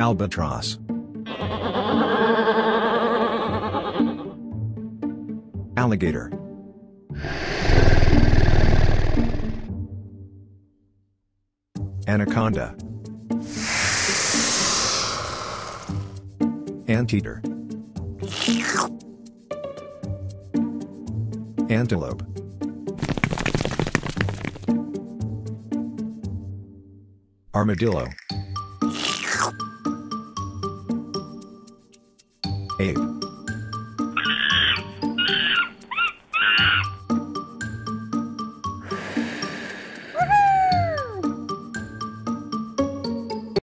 Albatross. Alligator. Anaconda. Anteater. Antelope. Armadillo. Ape.